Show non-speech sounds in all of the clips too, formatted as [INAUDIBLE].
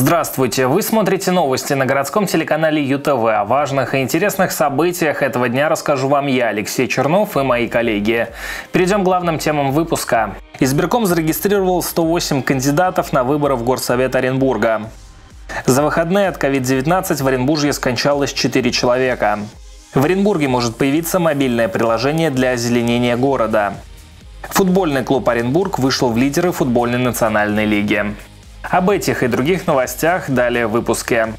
Здравствуйте! Вы смотрите новости на городском телеканале ЮТВ. О важных и интересных событиях этого дня расскажу вам я, Алексей Чернов и мои коллеги. Перейдем к главным темам выпуска. Избирком зарегистрировал 108 кандидатов на выборы в Горсовет Оренбурга. За выходные от COVID-19 в Оренбурге скончалось 4 человека. В Оренбурге может появиться мобильное приложение для озеленения города. Футбольный клуб Оренбург вышел в лидеры футбольной национальной лиги. Об этих и других новостях далее в выпуске.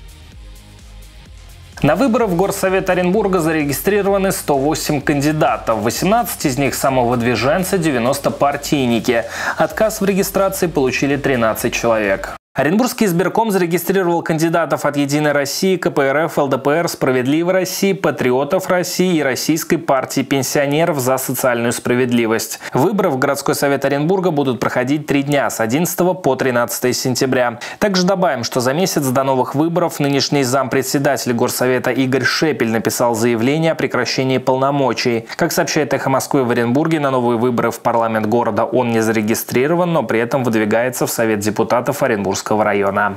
На выборы в Горсовет Оренбурга зарегистрированы 108 кандидатов. 18 из них самовыдвиженцы, 90 партийники. Отказ в регистрации получили 13 человек. Оренбургский избирком зарегистрировал кандидатов от «Единой России», КПРФ, ЛДПР, «Справедливой России», «Патриотов России» и Российской партии пенсионеров за социальную справедливость. Выборы в городской совет Оренбурга будут проходить три дня с 11 по 13 сентября. Также добавим, что за месяц до новых выборов нынешний зампредседатель горсовета Игорь Шепель написал заявление о прекращении полномочий. Как сообщает «Эхо Москвы» в Оренбурге, на новые выборы в парламент города он не зарегистрирован, но при этом выдвигается в Совет депутатов Оренбургского Оренбургского района.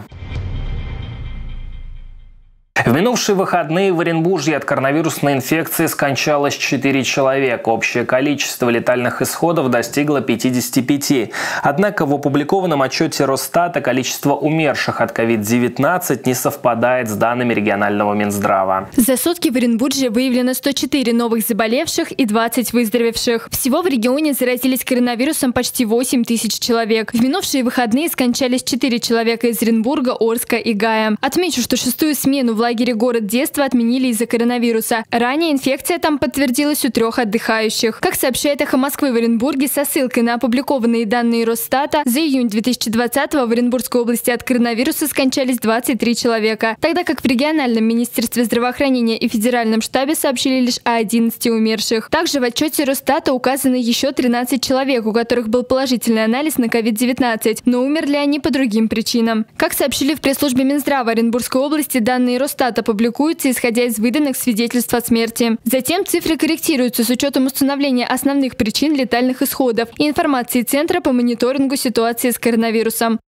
В минувшие выходные в Оренбурге от коронавирусной инфекции скончалось 4 человека. Общее количество летальных исходов достигло 55. Однако в опубликованном отчете Росстата количество умерших от COVID-19 не совпадает с данными регионального Минздрава. За сутки в Оренбурге выявлено 104 новых заболевших и 20 выздоровевших. Всего в регионе заразились коронавирусом почти 8 тысяч человек. В минувшие выходные скончались 4 человека из Оренбурга, Орска и Гая. Отмечу, что шестую смену в лагере «Город детства» отменили из-за коронавируса. Ранее инфекция там подтвердилась у трех отдыхающих. Как сообщает «Эхо Москвы» в Оренбурге со ссылкой на опубликованные данные Росстата, за июнь 2020 в Оренбургской области от коронавируса скончались 23 человека, тогда как в региональном министерстве здравоохранения и федеральном штабе сообщили лишь о 11 умерших. Также в отчете Росстата указаны еще 13 человек, у которых был положительный анализ на COVID-19, но умерли они по другим причинам. Как сообщили в пресс-службе Минздрава Оренбургской области, данные Росстата Росстата публикуются, исходя из выданных свидетельств о смерти. Затем цифры корректируются с учетом установления основных причин летальных исходов и информации Центра по мониторингу ситуации с коронавирусом.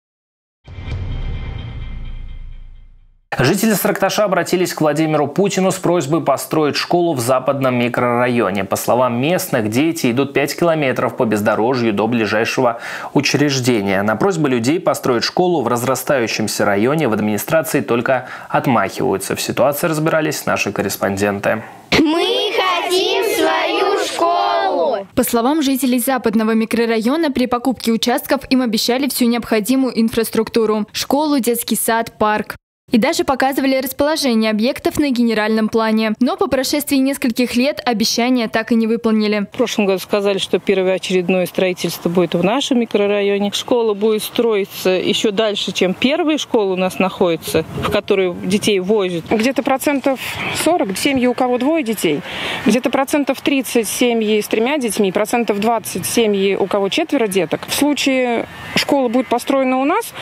Жители Саркташа обратились к Владимиру Путину с просьбой построить школу в западном микрорайоне. По словам местных, дети идут 5 километров по бездорожью до ближайшего учреждения. На просьбы людей построить школу в разрастающемся районе в администрации только отмахиваются. В ситуации разбирались наши корреспонденты. Мы хотим свою школу! По словам жителей западного микрорайона, при покупке участков им обещали всю необходимую инфраструктуру – школу, детский сад, парк. И даже показывали расположение объектов на генеральном плане. Но по прошествии нескольких лет обещания так и не выполнили. В прошлом году сказали, что первое очередное строительство будет в нашем микрорайоне. Школа будет строиться еще дальше, чем первая школа у нас находится, в которую детей возят. Где-то процентов 40 семьи, у кого двое детей. Где-то процентов 30 семьи с тремя детьми, процентов 20 семьи, у кого четверо деток. В случае школа будет построена у нас,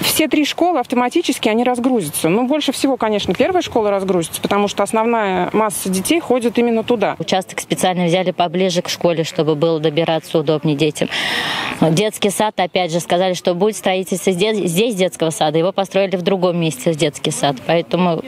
все три школы автоматически они разгрузятся. Ну, больше всего, конечно, первая школа разгрузится, потому что основная масса детей ходит именно туда. Участок специально взяли поближе к школе, чтобы было добираться удобнее детям. Детский сад, опять же, сказали, что будет строительство здесь детского сада. Его построили в другом месте, детский сад. Поэтому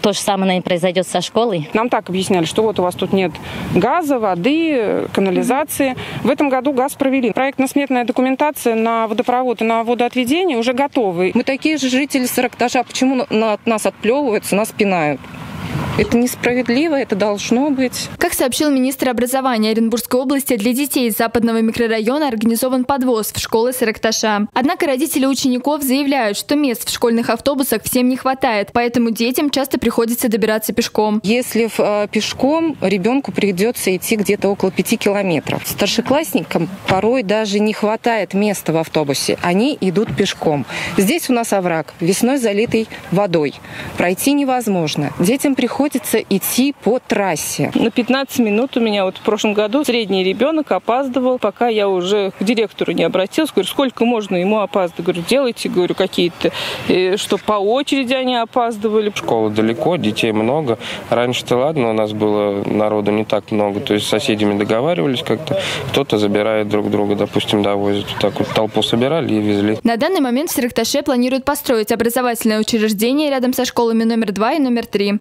то же самое, наверное, произойдет со школой. Нам так объясняли, что вот у вас тут нет газа, воды, канализации. В этом году газ провели. Проектно-сметная документация на водопровод и на водоотведение уже готовы. Мы такие же жители Сарактажа. Почему от нас отплевываются, нас пинают? Это несправедливо, это должно быть. Как сообщил министр образования Оренбургской области, для детей из западного микрорайона организован подвоз в школы Саракташа. Однако родители учеников заявляют, что мест в школьных автобусах всем не хватает, поэтому детям часто приходится добираться пешком. Если э, пешком, ребенку придется идти где-то около пяти километров. Старшеклассникам порой даже не хватает места в автобусе. Они идут пешком. Здесь у нас овраг, весной залитый водой. Пройти невозможно. Детям приходится приходится идти по трассе. На 15 минут у меня вот в прошлом году средний ребенок опаздывал, пока я уже к директору не обратилась. Говорю, сколько можно ему опаздывать? Говорю, делайте, говорю, какие-то, э, что по очереди они опаздывали. Школа далеко, детей много. Раньше-то ладно, у нас было народу не так много. То есть с соседями договаривались как-то. Кто-то забирает друг друга, допустим, довозит. Вот так вот толпу собирали и везли. На данный момент в Сырыкташе планируют построить образовательное учреждение рядом со школами номер 2 и номер 3.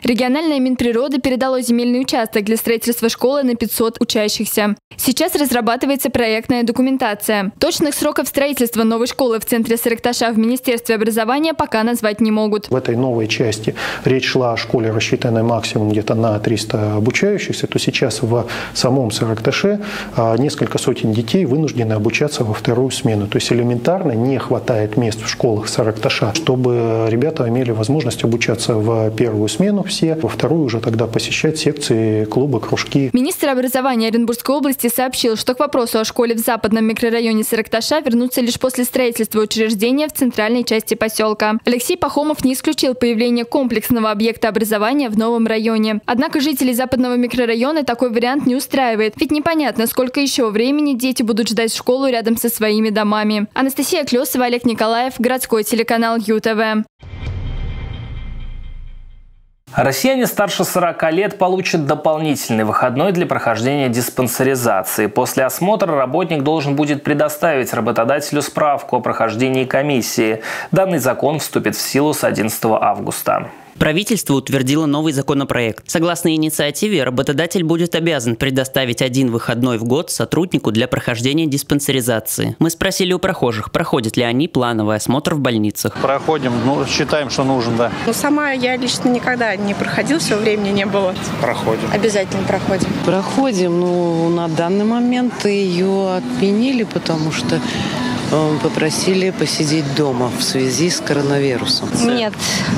Региональное Минприроды передало земельный участок для строительства школы на 500 учащихся. Сейчас разрабатывается проектная документация. Точных сроков строительства новой школы в центре Сырыкташа в Министерстве образования пока назвать не могут. В этой новой части речь шла о школе, рассчитанной максимум где-то на 300 обучающихся, то сейчас в самом Сырыкташе а, несколько сотен детей вынуждены обучаться во вторую смену. То есть элементарно не хватает мест в школах Саракташа, чтобы ребята имели возможность обучаться в первую смену все, во вторую уже тогда посещать секции, клубы, кружки. Министр образования Оренбургской области сообщил, что к вопросу о школе в западном микрорайоне Саракташа вернутся лишь после строительства учреждения в центральной части поселка. Алексей Пахомов не исключил появление комплексного объекта образования в новом районе. Однако жителей западного микрорайона такой вариант не устраивает, ведь непонятно, сколько еще времени дети будут ждать школу рядом со своими домами. Анастасия Клесова, Олег Николаев, городской телеканал ЮТВ. Россияне старше 40 лет получат дополнительный выходной для прохождения диспансеризации. После осмотра работник должен будет предоставить работодателю справку о прохождении комиссии. Данный закон вступит в силу с 11 августа. Правительство утвердило новый законопроект. Согласно инициативе, работодатель будет обязан предоставить один выходной в год сотруднику для прохождения диспансеризации. Мы спросили у прохожих, проходят ли они плановый осмотр в больницах. Проходим, ну, считаем, что нужен, да. Ну, сама я лично никогда не проходил, все времени не было. Проходим. Обязательно проходим. Проходим, но на данный момент ее отменили, потому что попросили посидеть дома в связи с коронавирусом. Нет,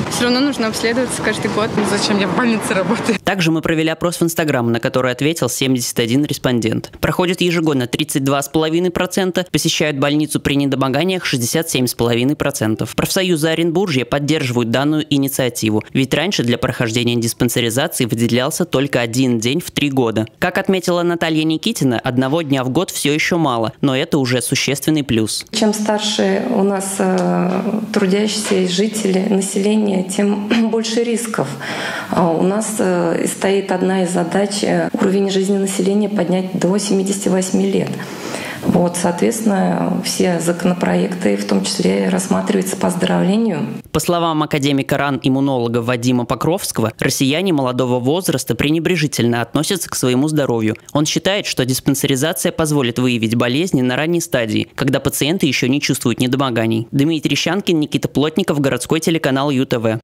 все равно нужно обследоваться каждый год. Ну, зачем я в больнице работаю? Также мы провели опрос в Инстаграм, на который ответил 71 респондент. Проходит ежегодно 32,5%, посещают больницу при недомоганиях 67,5%. Профсоюзы Оренбуржья поддерживают данную инициативу, ведь раньше для прохождения диспансеризации выделялся только один день в три года. Как отметила Наталья Никитина, одного дня в год все еще мало, но это уже существенный плюс. Чем старше у нас э, трудящиеся жители, население, тем [CLEARS THROAT] больше рисков. А у нас э, стоит одна из задач э, уровень жизни населения поднять до 78 лет. Вот, соответственно, все законопроекты, в том числе, рассматриваются по оздоровлению. По словам академика РАН-иммунолога Вадима Покровского, россияне молодого возраста пренебрежительно относятся к своему здоровью. Он считает, что диспансеризация позволит выявить болезни на ранней стадии, когда пациенты еще не чувствуют недомоганий. Дмитрий Щанкин, Никита Плотников, городской телеканал ЮТВ.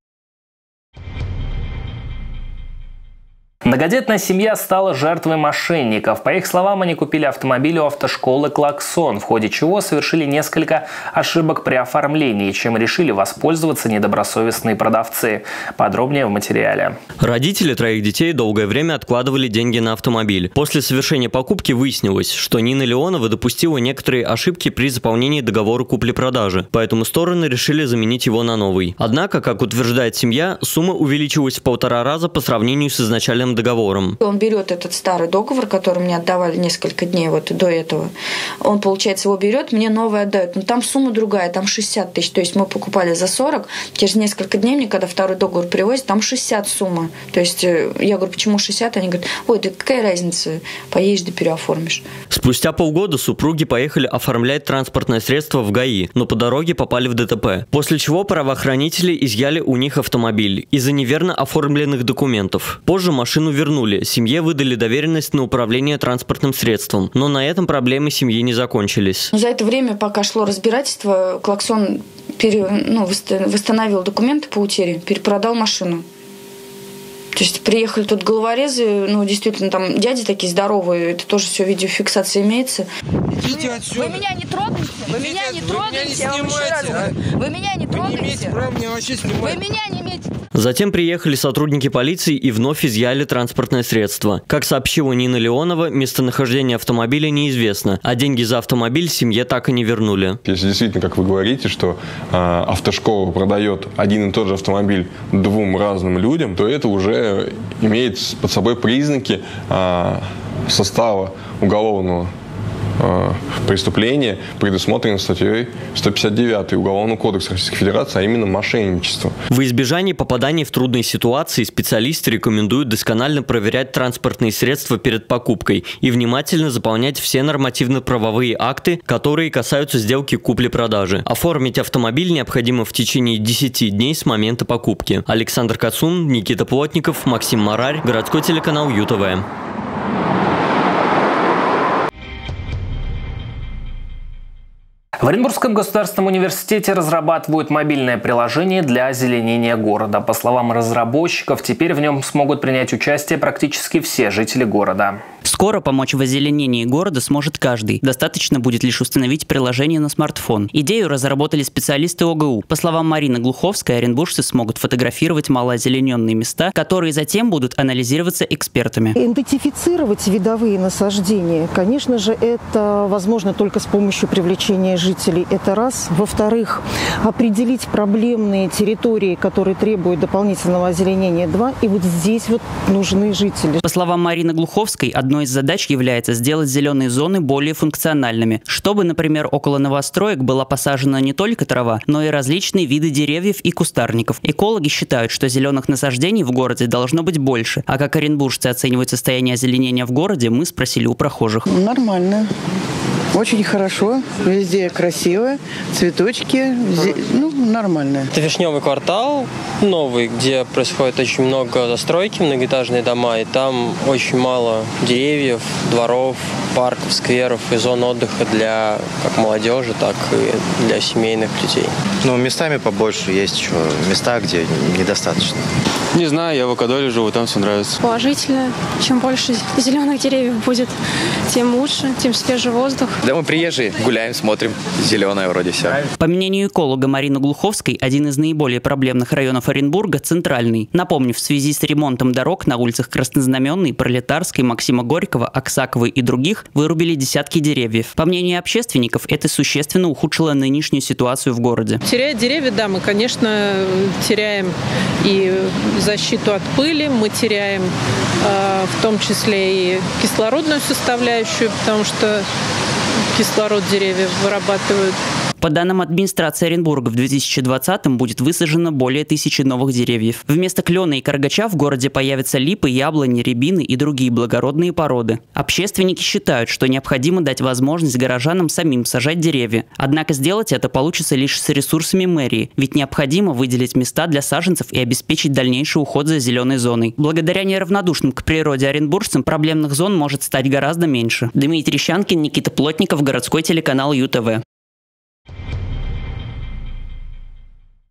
Многодетная семья стала жертвой мошенников. По их словам, они купили автомобиль у автошколы «Клаксон», в ходе чего совершили несколько ошибок при оформлении, чем решили воспользоваться недобросовестные продавцы. Подробнее в материале. Родители троих детей долгое время откладывали деньги на автомобиль. После совершения покупки выяснилось, что Нина Леонова допустила некоторые ошибки при заполнении договора купли-продажи, поэтому стороны решили заменить его на новый. Однако, как утверждает семья, сумма увеличилась в полтора раза по сравнению с изначальным договором. Он берет этот старый договор, который мне отдавали несколько дней вот до этого. Он, получается, его берет, мне новый отдает. Но там сумма другая, там 60 тысяч. То есть мы покупали за 40. Через несколько дней мне, когда второй договор привозят, там 60 сумма. То есть э, я говорю, почему 60? Они говорят, ой, да какая разница, поедешь да переоформишь. Спустя полгода супруги поехали оформлять транспортное средство в ГАИ, но по дороге попали в ДТП. После чего правоохранители изъяли у них автомобиль из-за неверно оформленных документов. Позже машину машину вернули, семье выдали доверенность на управление транспортным средством. Но на этом проблемы семьи не закончились. За это время, пока шло разбирательство, Клаксон пере, ну, восстановил документы по утере, перепродал машину. То есть приехали тут головорезы, ну, действительно, там дяди такие здоровые, это тоже все видеофиксация имеется. Идите отсюда. Вы меня не трогайте. Вы меня не трогаете, я вам еще раз говорю. Вы меня не трогаете. Вы меня не имеете Затем приехали сотрудники полиции и вновь изъяли транспортное средство. Как сообщила Нина Леонова, местонахождение автомобиля неизвестно, а деньги за автомобиль семье так и не вернули. Если действительно, как вы говорите, что э, автошкола продает один и тот же автомобиль двум разным людям, то это уже имеет под собой признаки э, состава уголовного э, преступления, предусмотрено статьей 159 Уголовного кодекса Российской Федерации, а именно мошенничество. В избежании попаданий в трудные ситуации специалисты рекомендуют досконально проверять транспортные средства перед покупкой и внимательно заполнять все нормативно-правовые акты, которые касаются сделки купли-продажи. Оформить автомобиль необходимо в течение 10 дней с момента покупки. Александр Кацун, Никита Плотников, Максим Марарь, городской телеканал ЮТВ. В Оренбургском государственном университете разрабатывают мобильное приложение для озеленения города. По словам разработчиков, теперь в нем смогут принять участие практически все жители города. Скоро помочь в озеленении города сможет каждый. Достаточно будет лишь установить приложение на смартфон. Идею разработали специалисты ОГУ. По словам Марины Глуховской, оренбуржцы смогут фотографировать малоозелененные места, которые затем будут анализироваться экспертами. Идентифицировать видовые насаждения, конечно же, это возможно только с помощью привлечения жителей. Это раз. Во-вторых, определить проблемные территории, которые требуют дополнительного озеленения. Два. И вот здесь вот нужны жители. По словам Марины Глуховской, одной из задач является сделать зеленые зоны более функциональными, чтобы, например, около новостроек была посажена не только трава, но и различные виды деревьев и кустарников. Экологи считают, что зеленых насаждений в городе должно быть больше. А как оренбуржцы оценивают состояние озеленения в городе, мы спросили у прохожих. Нормально. Очень хорошо, везде красиво, цветочки, ну, нормально. Это Вишневый квартал новый, где происходит очень много застройки, многоэтажные дома, и там очень мало деревьев, дворов, парков, скверов и зон отдыха для как молодежи, так и для семейных людей. Ну, местами побольше, есть еще места, где недостаточно. Не знаю, я в Акадоле живу, там все нравится. Положительно. Чем больше зеленых деревьев будет, тем лучше, тем свежий воздух. Да мы приезжие, гуляем, смотрим. Зеленое вроде все. По мнению эколога Марины Глуховской, один из наиболее проблемных районов Оренбурга – центральный. Напомню, в связи с ремонтом дорог на улицах Краснознаменной, Пролетарской, Максима Горького, Оксаковой и других вырубили десятки деревьев. По мнению общественников, это существенно ухудшило нынешнюю ситуацию в городе. Теряя деревья, да, мы, конечно, теряем и защиту от пыли, мы теряем э, в том числе и кислородную составляющую, потому что кислород деревья вырабатывают. По данным администрации Оренбурга, в 2020-м будет высажено более тысячи новых деревьев. Вместо клена и каргача в городе появятся липы, яблони, рябины и другие благородные породы. Общественники считают, что необходимо дать возможность горожанам самим сажать деревья. Однако сделать это получится лишь с ресурсами мэрии, ведь необходимо выделить места для саженцев и обеспечить дальнейший уход за зеленой зоной. Благодаря неравнодушным к природе оренбуржцам проблемных зон может стать гораздо меньше. Дмитрий Щанкин, Никита Плотников, городской телеканал ЮТВ.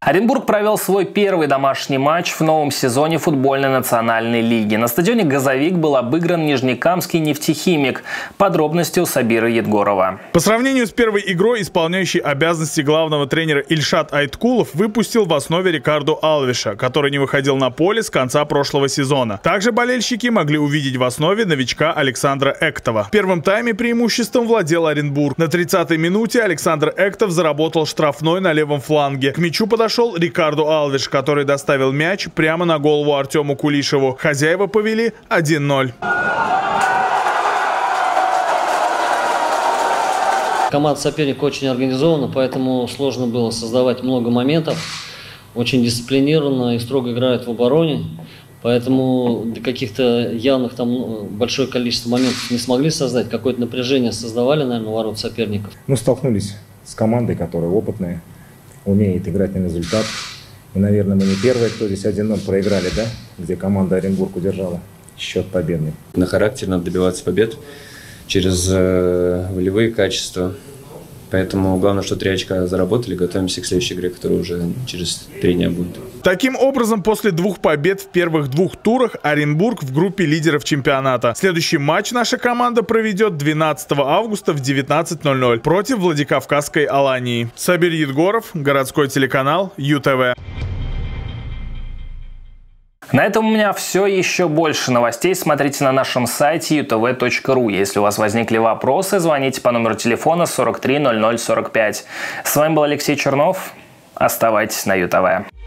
Оренбург провел свой первый домашний матч в новом сезоне футбольной национальной лиги. На стадионе «Газовик» был обыгран Нижнекамский нефтехимик. Подробности у Сабира Едгорова. По сравнению с первой игрой, исполняющий обязанности главного тренера Ильшат Айткулов выпустил в основе Рикарду Алвиша, который не выходил на поле с конца прошлого сезона. Также болельщики могли увидеть в основе новичка Александра Эктова. В первом тайме преимуществом владел Оренбург. На 30-й минуте Александр Эктов заработал штрафной на левом фланге. К мячу подошел подошел Рикарду Алвиш, который доставил мяч прямо на голову Артему Кулишеву. Хозяева повели 1-0. Команда соперника очень организована, поэтому сложно было создавать много моментов. Очень дисциплинированно и строго играют в обороне. Поэтому для каких-то явных там ну, большое количество моментов не смогли создать. Какое-то напряжение создавали, наверное, ворот соперников. Мы столкнулись с командой, которая опытная, умеет играть на результат. И, наверное, мы не первые, кто здесь 1-0 проиграли, да? Где команда Оренбург удержала счет победный. На характер надо добиваться побед через э, волевые качества, Поэтому главное, что три очка заработали, готовимся к следующей игре, которая уже через три дня будет. Таким образом, после двух побед в первых двух турах Оренбург в группе лидеров чемпионата. Следующий матч наша команда проведет 12 августа в 19.00 против Владикавказской Алании. Сабир Едгоров, городской телеканал ЮТВ. На этом у меня все. Еще больше новостей смотрите на нашем сайте utv.ru. Если у вас возникли вопросы, звоните по номеру телефона 43 00 45. С вами был Алексей Чернов. Оставайтесь на ЮТВ.